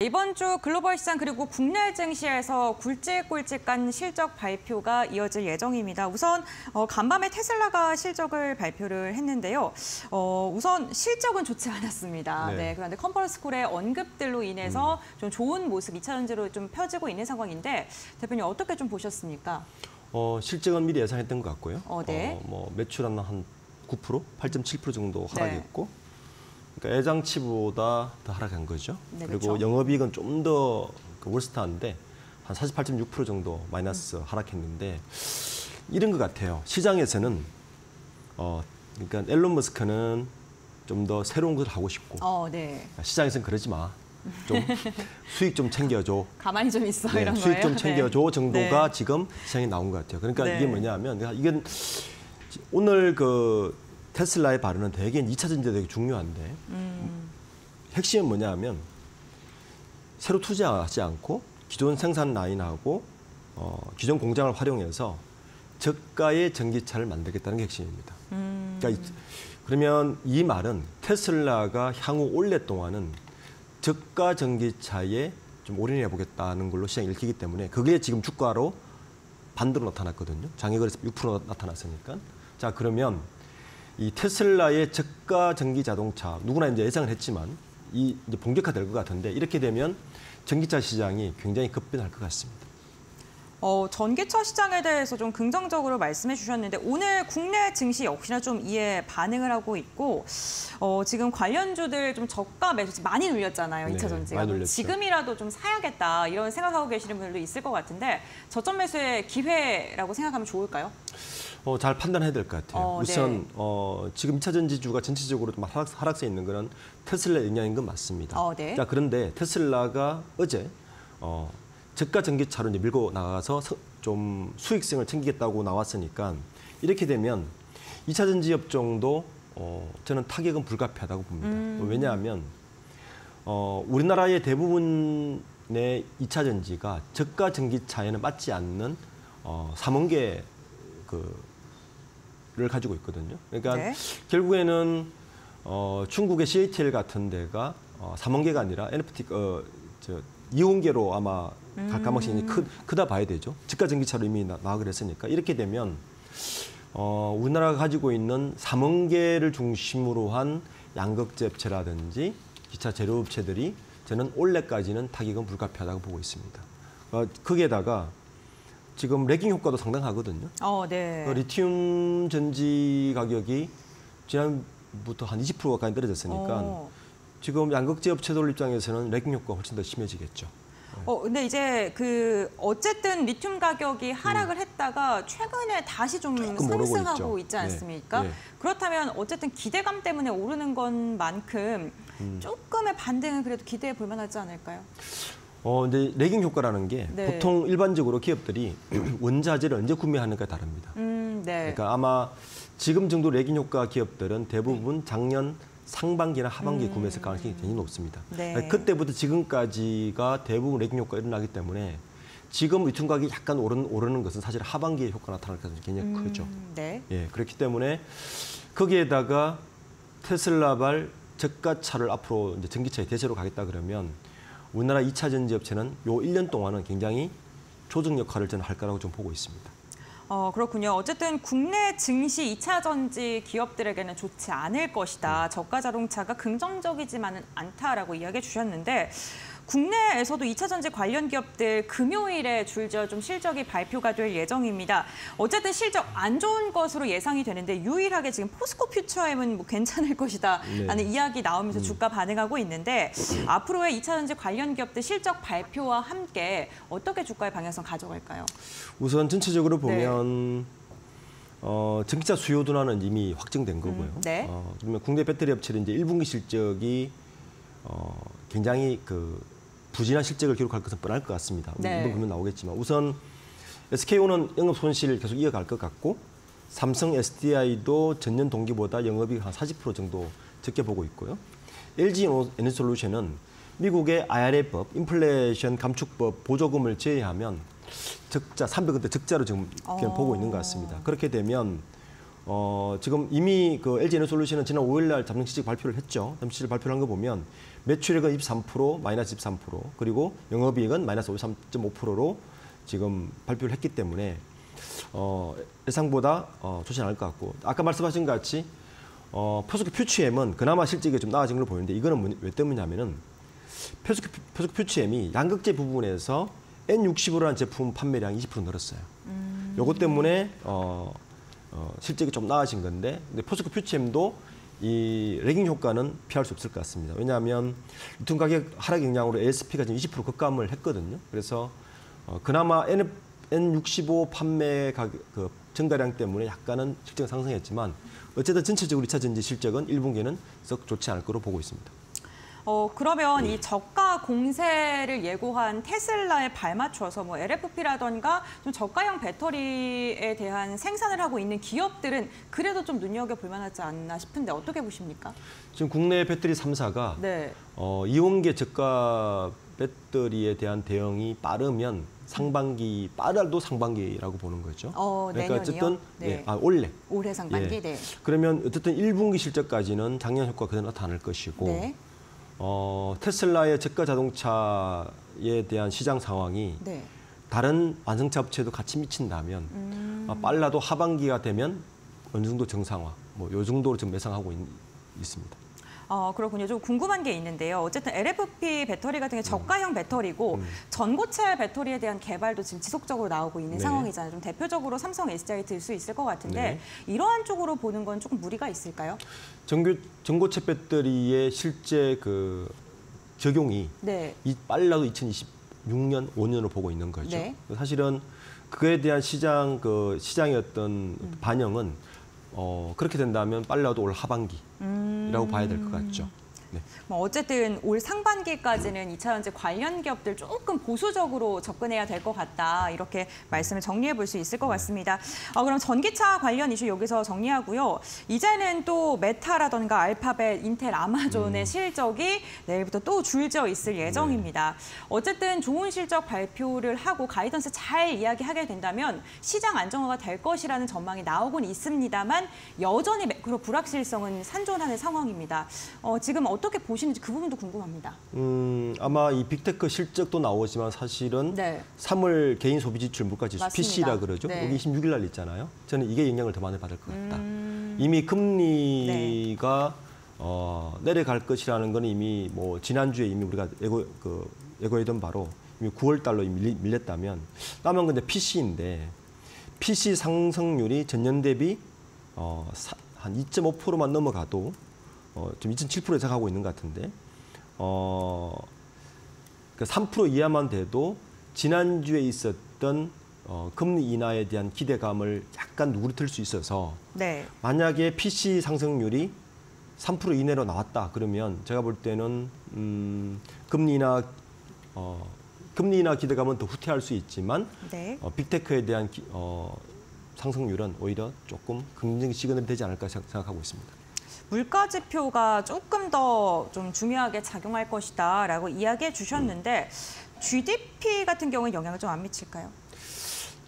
이번 주 글로벌 시장 그리고 국내 증시에서 굵직굵직한 실적 발표가 이어질 예정입니다. 우선 어, 간밤에 테슬라가 실적을 발표를 했는데요. 어, 우선 실적은 좋지 않았습니다. 네. 네. 그런데 컨퍼런스 콜의 언급들로 인해서 음. 좀 좋은 모습, 2차 전지로 좀 펴지고 있는 상황인데 대표님 어떻게 좀 보셨습니까? 어, 실적은 미리 예상했던 것 같고요. 어, 네. 뭐 매출은 한 9%, 8.7% 정도 하락했고, 네. 그러니까 예상치보다 더 하락한 거죠. 네, 그리고 그렇죠. 영업이익은 좀 더 월스타인데 한 48.6% 정도 마이너스 하락했는데 이런 것 같아요. 시장에서는 어, 그러니까 앨런 머스크는 좀 더 새로운 것을 하고 싶고 어, 네. 시장에서는 그러지 마. 좀 수익 좀 챙겨줘. 가만히 좀 있어 네, 이런 수익 거예요. 좀 챙겨줘 네. 정도가 네. 지금 시장에 나온 것 같아요. 그러니까 네. 이게 뭐냐면 그러니까 이건 오늘 그 테슬라의 발언은 대개 2차 전지에 되게 중요한데 음, 핵심은 뭐냐면 새로 투자하지 않고 기존 생산 라인하고 어, 기존 공장을 활용해서 저가의 전기차를 만들겠다는 게 핵심입니다. 음, 그러니까 이- 그러면 이 말은 테슬라가 향후 오랫동안은 저가 전기차에 좀 올인해 보겠다는 걸로 시장이 읽히기 때문에 그게 지금 주가로 반대로 나타났거든요. 장외거래에서 6% 나타났으니까. 자 그러면 이 테슬라의 저가 전기 자동차 누구나 이제 예상을 했지만 이 이제 본격화될 것 같은데 이렇게 되면 전기차 시장이 굉장히 급변할 것 같습니다. 어, 전기차 시장에 대해서 좀 긍정적으로 말씀해 주셨는데 오늘 국내 증시 역시나 좀 이에 반응을 하고 있고 어, 지금 관련주들 좀 저가 매수 많이 눌렸잖아요. 네, 이 2차 전지가. 지금이라도 좀 사야겠다 이런 생각하고 계시는 분들도 있을 것 같은데 저점 매수의 기회라고 생각하면 좋을까요? 어, 잘 판단해야 될 것 같아요. 어, 우선 네. 어, 지금 2차 전지주가 전체적으로 좀 하락, 하락세 있는 거는 테슬라 영향인 건 맞습니다. 어, 네. 자 그런데 테슬라가 어제 어, 저가 전기차로 이제 밀고 나가서 서- 좀 수익성을 챙기겠다고 나왔으니까 이렇게 되면 2차 전지 업종도 어, 저는 타격은 불가피하다고 봅니다. 음. 왜냐하면 어, 우리나라의 대부분의 2차 전지가 저가 전기차에는 맞지 않는 어, 삼원계 그 를 가지고 있거든요. 그러니까 네. 결국에는 어, 중국의 CATL 같은 데가 어, 삼원계가 아니라 NFT 어, 저 이온계로 아마 갈 가능성이 음. 크, 크다 봐야 되죠. 저가 전기차로 이미 나, 나와 그랬으니까 이렇게 되면 어, 우리나라가 가지고 있는 삼원계를 중심으로 한 양극재 업체라든지 기차 제조업체들이 저는 올해까지는 타격은 불가피하다고 보고 있습니다. 어, 거기에다가 지금 레깅 효과도 상당하거든요. 어, 네. 그 리튬 전지 가격이 지난부터 한 20% 가까이 떨어졌으니까 어. 지금 양극재 업체들 입장에서는 레깅 효과가 훨씬 더 심해지겠죠. 어, 근데 이제 그 어쨌든 리튬 가격이 하락을 했다가 최근에 다시 좀 음. 상승하고. 있지 네, 않습니까? 네. 그렇다면 어쨌든 기대감 때문에 오르는 것만큼 음. 조금의 반등은 그래도 기대해 볼 만하지 않을까요? 어, 이제 레깅 효과라는 게 네. 보통 일반적으로 기업들이 원자재를 언제 구매하는가 다릅니다. 음, 네. 그러니까 아마 지금 정도 레깅 효과 기업들은 대부분 작년 상반기나 하반기에 구매했을 가능성이 굉장히 높습니다. 음. 네. 그러니까 그때부터 지금까지가 대부분 레깅 효과가 일어나기 때문에 지금 리튬 가격이 약간 오르는, 오르는 것은 사실 하반기에 효과가 나타날 가능성이 굉장히 크죠. 음, 네. 예, 그렇기 때문에 거기에다가 테슬라발 저가차를 앞으로 이제 전기차의 대세로 가겠다 그러면 우리나라 2차 전지 업체는 요 1년 동안은 굉장히 조정 역할을 저는 할 거라고 좀 보고 있습니다. 어, 그렇군요. 어쨌든 국내 증시 2차 전지 기업들에게는 좋지 않을 음. 것이다. 저가 자동차가 긍정적이지만은 않다라고 이야기해 주셨는데 국내에서도 2차 전지 관련 기업들 금요일에 줄지어 좀 실적이 발표가 될 예정입니다. 어쨌든 실적 안 좋은 것으로 예상이 되는데 유일하게 지금 포스코 퓨처엠은 뭐 괜찮을 것이다 네. 라는 이야기 나오면서 주가 반응하고 있는데 앞으로의 2차 전지 관련 기업들 실적 발표와 함께 어떻게 주가의 방향성 가져갈까요? 우선 전체적으로 네. 보면 어, 전기차 수요 둔화는 이미 확정된 거고요. 음, 네. 어, 그러면 국내 배터리 업체는 이제 1분기 실적이 어, 굉장히 그 부진한 실적을 기록할 것은 뻔할 것 같습니다. 네. 이번 보면 나오겠지만 우선 SK온은 영업 손실을 계속 이어갈 것 같고 삼성 SDI도 전년 동기보다 영업이익 한 40% 정도 적게 보고 있고요. LG 에너지솔루션은 미국의 IRA법, 인플레이션 감축법 보조금을 제외하면 적자 300원대 적자로 지금 어. 보고 있는 것 같습니다. 그렇게 되면 어, 지금 이미 그 LG 에너솔루션은 지난 5일 날 잠정 실적 발표를 했죠. 잠정 실적 발표를 한 거 보면 매출액은 23% 마이너스 13% 그리고 영업이익은 마이너스 53.5%로 지금 발표를 했기 때문에 어, 예상보다 어, 좋지 않을 것 같고 아까 말씀하신 것 같이 어, 표스코 퓨치엠은 그나마 실적이 좀 나아진 걸로 보이는데 이거는 뭐- 왜 때문이냐면은 표스코, 표스코 퓨치엠이 양극재 부분에서 N60으로 한 제품 판매량이 20% 늘었어요. 요것 때문에 어, 어, 실적이 좀 나아진 건데 근데 포스코 퓨치엠도 이 레깅 효과는 피할 수 없을 것 같습니다. 왜냐하면 유통 가격 하락 영향으로 ASP가 지금 20% 급감을 했거든요. 그래서 어, 그나마 N, N65 판매 가격 그 증가량 때문에 약간은 실적 상승했지만 어쨌든 전체적으로 2차 전지 실적은 1분기는 썩 좋지 않을 거로 보고 있습니다. 어, 그러면 이 저가 공세를 예고한 테슬라에 발맞춰서 뭐 LFP라던가 좀 저가형 배터리에 대한 생산을 하고 있는 기업들은 그래도 좀 눈여겨볼 만하지 않나 싶은데 어떻게 보십니까? 지금 국내 배터리 3사가 네. 어, 이온계 저가 배터리에 대한 대응이 빠르면 상반기 빠르도 상반기라고 보는 거죠. 어, 내년이요? 어쨌든 네. 예, 아 올해 올해 상반기 예. 네. 그러면 어쨌든 1분기 실적까지는 작년 효과 그대로 나타날 것이고 네. 어, 테슬라의 저가 자동차에 대한 시장 상황이 네. 다른 완성차 업체도 같이 미친다면 음. 아, 빨라도 하반기가 되면 어느 정도 정상화 뭐 요 정도로 지금 예상하고 있, 있습니다. 어, 그렇군요. 좀 궁금한 게 있는데요. 어쨌든 LFP 배터리 같은 게 저가형 배터리고 음. 전고체 배터리에 대한 개발도 지금 지속적으로 나오고 있는 네. 상황이잖아요. 좀 대표적으로 삼성 SDI 들 수 있을 것 같은데 네. 이러한 쪽으로 보는 건 조금 무리가 있을까요? 전교, 전고체 배터리의 실제 그 적용이 네. 이 빨라도 2026년, 5년으로 보고 있는 거죠. 네. 사실은 그에 대한 시장 그 시장의 어떤 음. 반영은 어, 그렇게 된다면 빨라도 올 하반기라고 음. 봐야 될 것 같죠. 네. 뭐 어쨌든 올 상반기까지는 2차 전지 관련 기업들 조금 보수적으로 접근해야 될 것 같다 이렇게 말씀을 정리해 볼 수 있을 것 같습니다. 어, 그럼 전기차 관련 이슈 여기서 정리하고요. 이제는 또 메타라던가 알파벳, 인텔, 아마존의 실적이 내일부터 또 줄져 있을 예정입니다. 어쨌든 좋은 실적 발표를 하고 가이던스 잘 이야기하게 된다면 시장 안정화가 될 것이라는 전망이 나오곤 있습니다만 여전히 매크로 불확실성은 산존하는 상황입니다. 어, 지금 어떻게 보시는지 그 부분도 궁금합니다. 음, 아마 이 빅테크 실적도 나오지만 사실은 네. 3월 개인 소비 지출 물가 지수. PC라 그러죠. 네. 여기 26일 날 있잖아요. 저는 이게 영향을 더 많이 받을 것 같다. 음, 이미 금리가 어, 내려갈 것이라는 건 이미 뭐 지난주에 이미 우리가 예고 그 예고했던 바로 이미 9월 달로 이미 밀렸다면 남은 건데 PC인데 PC 상승률이 전년 대비 어, 사, 한 2.5%만 넘어가도 어, 좀2.7% 예상하고 있는 것 같은데 어, 그3% 이하만 돼도 지난주에 있었던 어, 금리 인하에 대한 기대감을 약간 누그러뜨릴 수 있어서 네. 만약에 PC 상승률이 3% 이내로 나왔다 그러면 제가 볼 때는 음, 금리 인하 어, 금리 인하 기대감은 더 후퇴할 수 있지만 네. 어, big tech에 대한 기, 어, 상승률은 오히려 조금 긍정 시그널이 되지 않을까 생각- 생각하고 있습니다. 물가 지표가 조금 더 좀 중요하게 작용할 것이다라고 이야기해 주셨는데 GDP 같은 경우는 영향을 좀 안 미칠까요?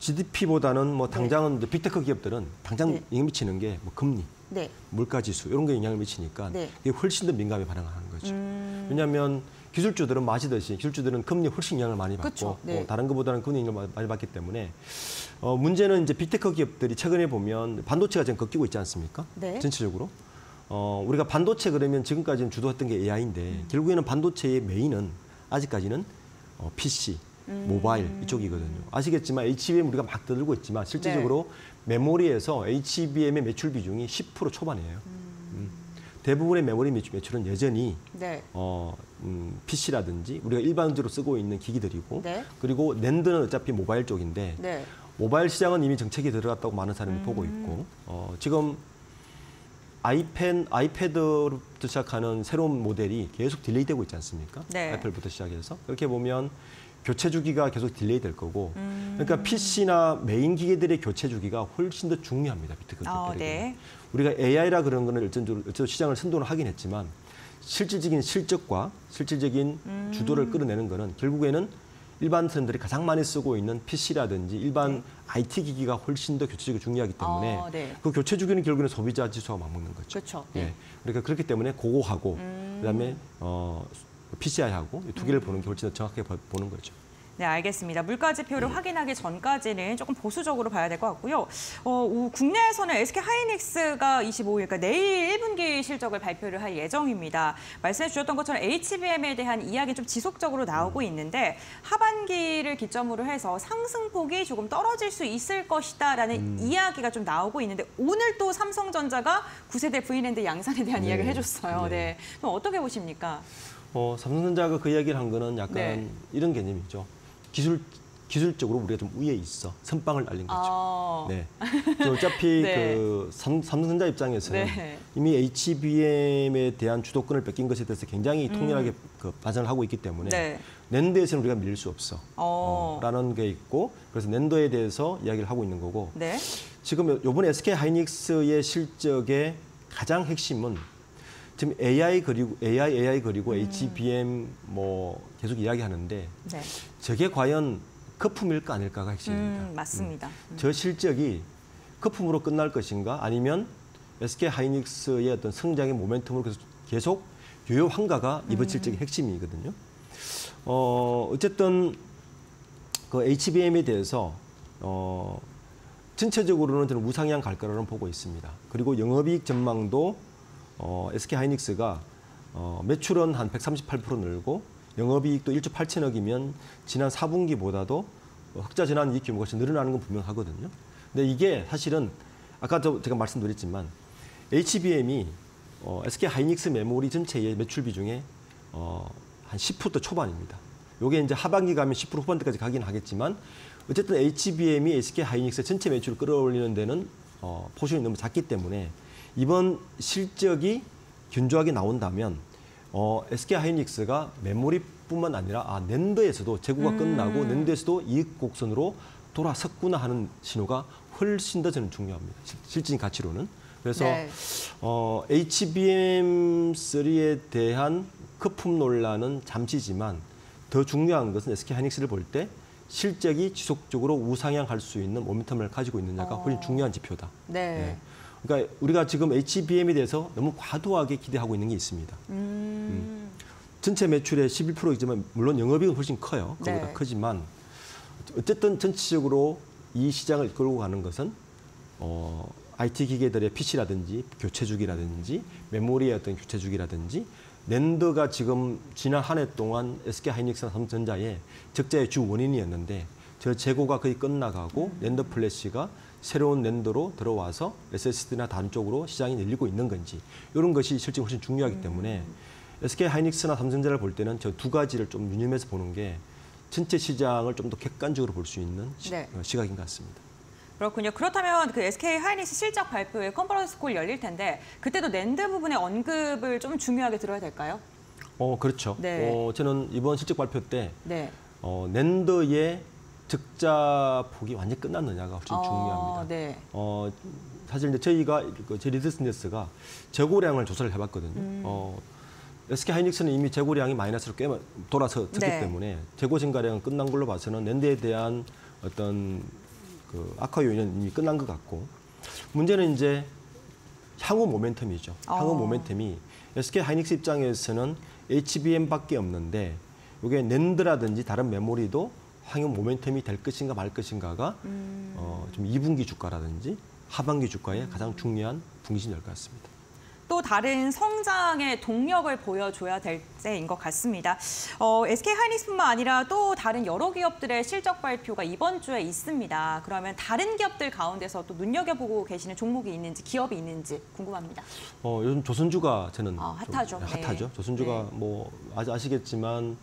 GDP보다는 뭐 당장은 이제 big tech 기업들은 당장 네. 영향 미치는 게 뭐 금리, 네. 물가 지수 이런 게 영향을 미치니까 네. 이게 훨씬 더 민감히 반응하는 거죠. 음, 왜냐하면 기술주들은 마시듯이 기술주들은 금리 훨씬 영향을 많이 받고 그쵸, 네. 어, 다른 것보다는 금리 영향을 많이 받기 때문에 어, 문제는 이제 빅테크 기업들이 최근에 보면 반도체가 지금 꺾이고 있지 않습니까? 네. 전체적으로 어, 우리가 반도체 그러면 지금까지는 주도했던 게 AI인데 음. 결국에는 반도체의 메인은 아직까지는 어, PC, 음. 모바일 이쪽이거든요. 아시겠지만 HBM 우리가 막 떠들고 있지만 실질적으로 메모리에서 HBM의 매출 비중이 10% 초반이에요. 음. 대부분의 메모리 매출, 매출은 여전히 네. 어, 음, PC라든지 우리가 일반적으로 쓰고 있는 기기들이고 네. 그리고 NAND는 어차피 모바일 쪽인데 네. 모바일 시장은 이미 정체 들어갔다고 많은 사람이 보고 음. 있고 어, 지금 아이펜, 아이패드부터 시작하는 새로운 모델이 계속 delay되고 있지 않습니까? 네. 애플부터 시작해서 그렇게 보면 교체 주기가 계속 delay 될 거고 음. 그러니까 PC나 메인 기계들의 교체 주기가 훨씬 더 중요합니다. 비트코인 아, 기업들에게. 네. 우리가 AI라 그런 거는 일전적으로 일정 시장을 선도를 하긴 했지만 실질적인 실적과 실질적인 음. 주도를 끌어내는 거는 결국에는 일반 사람들이 가장 많이 쓰고 있는 PC라든지 일반 IT 기기가 훨씬 더 교체 주기가 중요하기 때문에 아, 네. 그 교체 주기는 결국에는 소비자 지수와 맞먹는 거죠. 그렇죠. 예. 네. 그러니까 그렇기 때문에 그거하고 음. 그다음에 어, PCI하고 이두 개를 보는 게 훨씬 더 정확하게 보- 보는 거죠. 네, 알겠습니다. 물가 지표를 확인하기 전까지는 조금 보수적으로 봐야 될 것 같고요. 어, 우- 국내에서는 SK 하이닉스가 25일, 그러니까 내일 1분기 실적을 발표를 할 예정입니다. 말씀해 주셨던 것처럼 HBM에 대한 이야기 좀 지속적으로 나오고 있는데 하반기를 기점으로 해서 상승폭이 조금 떨어질 수 있을 것이다라는 이야기가 좀 나오고 있는데 오늘 또 삼성전자가 9세대 V랜드 양산에 대한 네. 이야기를 해줬어요. 네. 네. 그럼 어떻게 보십니까? 어, 삼성전자가 그 이야기를 한 거는 약간 네. 이런 개념이죠. 기술 기술적으로 우리가 좀 위에 있어 선빵을 알린 거죠. 아, 네. 그 어차피 네. 그 삼, 삼성전자 입장에서는 네. 이미 HBM에 대한 주도권을 뺏긴 것에 대해서 굉장히 통렬하게 그 반성을 하고 있기 때문에 음. 네. 낸드에서는 우리가 밀릴 수 없어. 어. 어, 라는 게 있고 그래서 낸드에 대해서 이야기를 하고 있는 거고 네. 지금 요- 요번에 SK 하이닉스의 실적의 가장 핵심은 지금 AI 그리고 AI AI 그리고 음. HBM 뭐 계속 이야기하는데 네. 저게 과연 거품일까 아닐까가 핵심입니다. 음, 맞습니다. 저 실적이 거품으로 끝날 것인가 아니면 SK 하이닉스의 어떤 성장의 모멘텀으로 계속, 계속 유효 한가가 이번 실적의 핵심이거든요. 어, 어쨌든 그 HBM에 대해서 어, 전체적으로는 저는 우상향 갈 거라는 보고 있습니다. 그리고 영업이익 전망도 어, SK 하이닉스가 어, 매출은 한 138% 늘고 영업이익도 1조 8천억이면 지난 4분기보다도 흑자 전환 이익 규모가 늘어나는 건 분명하거든요. 근데 이게 사실은 아까 저 제가 말씀드렸지만 HBM이 어, SK 하이닉스 메모리 전체의 매출 비중에 어, 한 10% 초반입니다. 요게 이제 하반기 가면 10% 후반대까지 가긴 하겠지만 어쨌든 HBM이 SK 하이닉스 전체 매출을 끌어올리는 데는 어, 포션이 너무 작기 때문에 이번 실적이 견조하게 나온다면 어, SK 하이닉스가 메모리뿐만 아니라 아, 낸드에서도 재고가 끝나고 낸드에서도 이익 곡선으로 돌아섰구나 하는 신호가 훨씬 더 저는 중요합니다. 실- 실질 가치로는. 그래서 네. 어, HBM3에 대한 거품 논란은 잠시지만 더 중요한 것은 SK 하이닉스를 볼 때 실적이 지속적으로 우상향할 수 있는 모멘텀을 가지고 있느냐가 훨씬 어. 중요한 지표다. 네. 네. 그러니까 우리가 지금 HBM에 대해서 너무 과도하게 기대하고 있는 게 있습니다. 음. 전체 매출의 11%이지만 물론 영업이익은 훨씬 커요. 그보다 네. 크지만 어쨌든 전체적으로 이 시장을 끌고 가는 것은 어, IT 기계들의 PC라든지 교체 주기라든지 메모리의 어떤 교체 주기라든지 낸드가 지금 지난 한 해 동안 SK 하이닉스나 삼성전자의 적자의 주 원인이었는데 저 재고가 거의 끝나가고 낸드 플래시가 새로운 낸드로 들어와서 SSD나 다른 쪽으로 시장이 열리고 있는 건지 이런 것이 실제 훨씬 중요하기 때문에 SK 하이닉스나 삼성전자를 볼 때는 저 두 가지를 좀 유념해서 보는 게 전체 시장을 좀 더 객관적으로 볼 수 있는 시, 네. 어, 시각인 것 같습니다. 그렇군요. 그렇다면 그 SK 하이닉스 실적 발표에 컨퍼런스 콜 열릴 텐데 그때도 낸드 부분의 언급을 좀 중요하게 들어야 될까요? 어 그렇죠. 네. 어, 저는 이번 실적 발표 때 네. 어, 낸드의 적자 폭이 완전히 끝났느냐가 훨씬 중요합니다. 네. 어, 사실 이제 저희가 그 저희 리드스네스가 재고량을 조사를 해봤거든요. 음. 어, SK 하이닉스는 이미 재고량이 마이너스로 꽤 돌아섰기 네. 때문에 재고 증가량은 끝난 걸로 봐서는 낸드에 대한 어떤 그 악화 요인은 이미 끝난 것 같고 문제는 이제 향후 모멘텀이죠. 향후 어. 모멘텀이 SK 하이닉스 입장에서는 HBM밖에 없는데 이게 낸드라든지 다른 메모리도 향후 모멘텀이 될 것인가 말 것인가가 음. 어, 좀 2분기 주가라든지 하반기 주가의 가장 중요한 분기신이 될것 같습니다. 또 다른 성장의 동력을 보여줘야 될 때인 것 같습니다. 어, SK 하이닉스뿐만 아니라 또 다른 여러 기업들의 실적 발표가 이번 주에 있습니다. 그러면 다른 기업들 가운데서 또 눈여겨보고 계시는 종목이 있는지 기업이 있는지 궁금합니다. 어, 요즘 조선주가 저는 아, 좀 핫하죠. 네. 핫하죠. 조선주가 네. 뭐 아시, 아시겠지만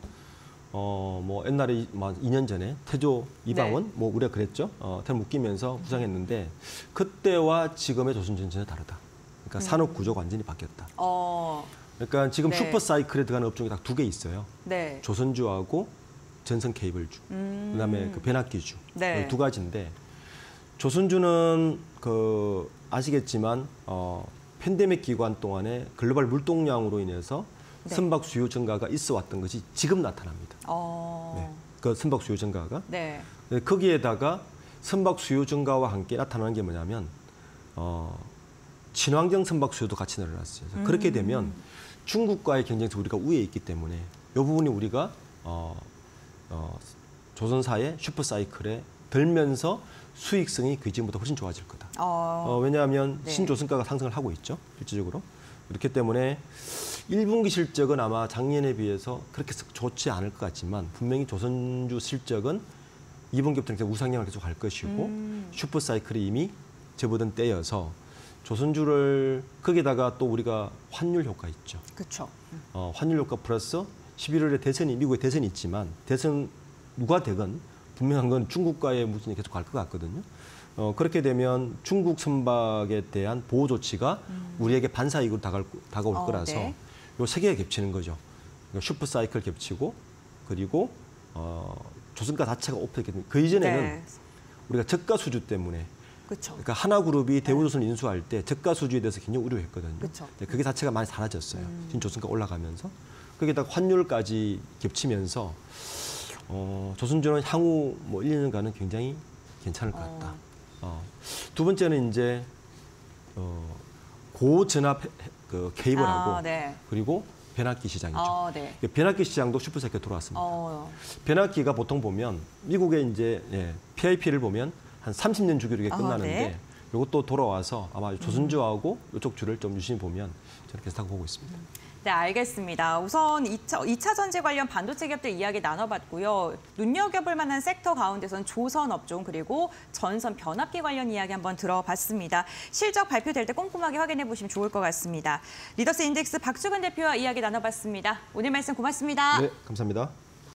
어, 뭐 옛날에 이- 뭐 2년 전에 태조 이방원 네. 뭐 우리가 그랬죠. 어, 태를 묶이면서 부상했는데 그때와 지금의 전혀 다르다. 그러니까 산업 구조가 완전히 바뀌었다. 어, 그러니까 지금 음. 네. 슈퍼 사이클에 들어가는 업종이 딱 두 개 있어요. 네. 조선주하고 전선 케이블주, 음. 그다음에 그 변압기주 네. 두 가지인데 조선주는 그 아시겠지만 어, 팬데믹 기간 동안에 글로벌 물동량으로 인해서 네. 선박 수요 증가가 있어 왔던 것이 지금 나타납니다. 어, 그 선박 수요 증가가 네. 거기에다가 선박 수요 증가와 함께 나타나는 게 뭐냐면 어, 친환경 선박 수요도 같이 늘어났어요. 그래서 그렇게 되면 중국과의 경쟁에서 우리가 우위에 있기 때문에 이 부분이 우리가 어, 어, 조선사의 슈퍼사이클에 들면서 수익성이 그 이전보다 훨씬 좋아질 거다. 어, 어, 왜냐하면 네. 신조선가가 상승을 하고 있죠, 실질적으로. 그렇기 때문에 1분기 실적은 아마 작년에 비해서 그렇게 썩 좋지 않을 것 같지만 분명히 조선주 실적은 2분기부터 계속 우상향을 계속 할 것이고 음. 슈퍼사이클이 이미 접어든 때여서 조선주를 거기다가 또 우리가 환율 효과 있죠. 그렇죠. 어, 환율 효과 플러스 11월에 대선이 미국에 대선이 있지만 대선 누가 되건 분명한 건 중국과의 무전이 계속 갈 것 같거든요. 어, 그렇게 되면 중국 선박에 대한 보호 조치가 우리에게 반사이익으로 다가올, 다가올 음. 어, 거라서 네. 요 세 개가 겹치는 거죠. 그러니까 슈퍼 사이클 겹치고 그리고 어, 조선가 자체가 됩니다. 그 이전에는 네. 우리가 저가 수주 때문에 그렇죠. 그러니까 하나 그룹이 대우조선을 인수할 때 저가 수주에 대해서 굉장히 우려했거든요. 그쵸. 근데 그게 자체가 많이 사라졌어요. 음. 지금 조선가 올라가면서 거기다가 환율까지 겹치면서 어, 조선주는 향후 뭐 1, 2년간은 굉장히 괜찮을 것 같다. 어. 두 번째는 이제 어, 고전압 해- 그 케이블하고 아, 네. 그리고 변압기 시장이죠. 어, 네. 변압기 시장도 슈퍼사이클 돌아왔습니다. 어, 변압기가 보통 보면 미국의 이제 예, PIP를 보면 한 30년 주기로 이게 아, 끝나는데 네. 이것도 돌아와서 아마 조선주하고 이쪽 주를 좀 유심히 보면 저는 계속 보고 있습니다. 네, 알겠습니다. 우선 2차, 2차 전지 관련 반도체 기업들 이야기 나눠봤고요. 눈여겨볼 만한 섹터 가운데선 조선 업종 그리고 전선 변압기 관련 이야기 한번 들어봤습니다. 실적 발표될 때 꼼꼼하게 확인해 보시면 좋을 것 같습니다. 리더스 인덱스 박수근 대표와 이야기 나눠봤습니다. 오늘 말씀 고맙습니다. 네, 감사합니다.